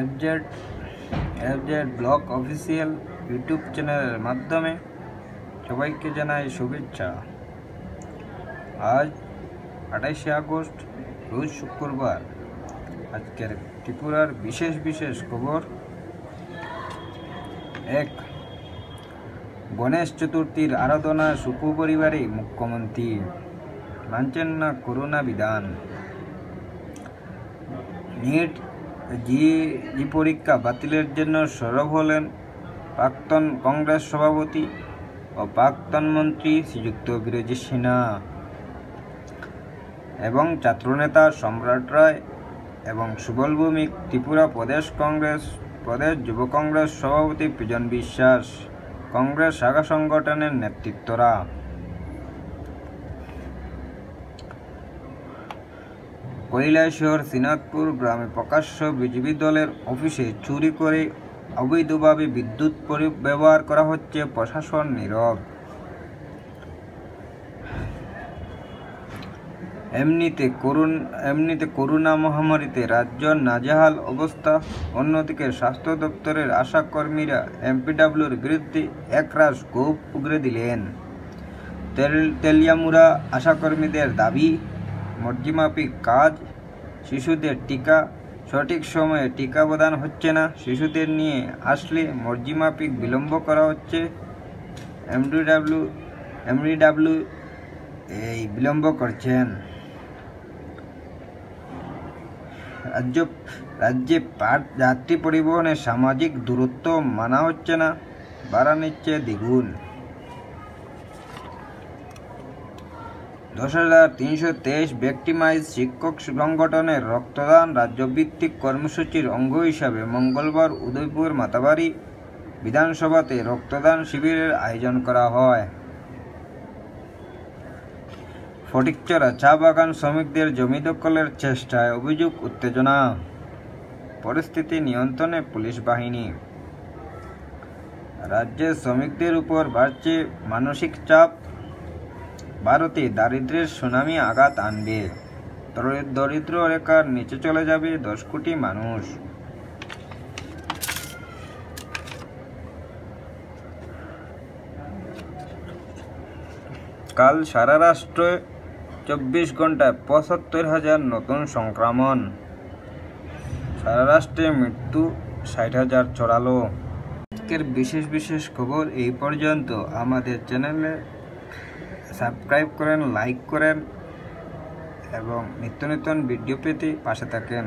FZ FZ blog official YouTube চ্যানেলের মাধ্যমে সবাইকে জানাই শুভেচ্ছা। আজ আঠাইশে আগস্ট, রোজ শুক্রবার। আজকের ত্রিপুরার বিশেষ বিশেষ খবর। এক, গণেশ চতুর্থীর আরাধনা সুপরিবারে মুখ্যমন্ত্রী মানছেন না করোনা বিধান। নিট জি জি পরীক্ষা বাতিলের জন্য সরব হলেন প্রাক্তন কংগ্রেস সভাপতি ও প্রাক্তন মন্ত্রী শ্রীযুক্ত বিরোজী সিনহা এবং ছাত্রনেতা সম্রাট রায় এবং সুবল ভৌমিক ত্রিপুরা প্রদেশ কংগ্রেস, প্রদেশ যুব কংগ্রেস সভাপতি প্রিজন বিশ্বাস, কংগ্রেস শাখা সংগঠনের নেতৃত্বরা। কৈলাসহর, সিনাদপুর গ্রামে প্রকাশ্য বিজেপি দলের অফিসে চুরি করে অবৈধভাবে বিদ্যুৎ ব্যবহার করা হচ্ছে প্রশাসন নীরব। এমনিতে করুণ এমনিতে করোনা মহামারীতে রাজ্য নাজেহাল অবস্থা। অন্যদিকে স্বাস্থ্য দপ্তরের আশাকর্মীরা এমপিডাব্লিউর বিরুদ্ধে একরাশ গোপ উগরে দিলেন। তেল তেলিয়ামুড়া আশাকর্মীদের দাবি মর্জিমাফিক কাজ, শিশুদের টিকা, সঠিক সময়ে টিকা প্রদান হচ্ছে না। শিশুদের নিয়ে আসলে মর্জিমাফিক বিলম্ব করা হচ্ছে। এমডিডাব্লিউ এমডিডাব্লিউ এই বিলম্ব করছেন। রাজ্য, রাজ্যে যাত্রী পরিবহনে সামাজিক দূরত্ব মানা হচ্ছে না। বাড়া নিচ্ছে দ্বিগুণ। দশ হাজার তিনশো তেইশ ব্যক্তিমাইজ শিক্ষক সংগঠনের রক্তদান রাজ্যভিত্তিক কর্মসূচির অঙ্গ হিসাবে মঙ্গলবার উদয়পুর মাতাবাড়ি বিধানসভাতে রক্তদান শিবিরের আয়োজন করা হয়। ফটিকচরা চা বাগান শ্রমিকদের জমি দখলের চেষ্টায় অভিযোগ উত্তেজনা। পরিস্থিতি নিয়ন্ত্রণে পুলিশ বাহিনী। রাজ্যের শ্রমিকদের উপর বাড়ছে মানসিক চাপ। ভারতে দারিদ্র্যের সুনামি আঘাত আনবে। দরিদ্র রেখার নিচে চলে যাবে দশ কোটি মানুষ। কাল সারা রাষ্ট্রে চব্বিশ ঘন্টায় পঁচাত্তর হাজার নতুন সংক্রমণ। সারা রাষ্ট্রে মৃত্যু ষাট হাজার চড়ালো আজকের বিশেষ বিশেষ খবর এই পর্যন্ত। আমাদের চ্যানেলে সাবস্ক্রাইব করেন লাইক করেন এবং নিত্য নতুন ভিডিও পেতে পাশে থাকেন।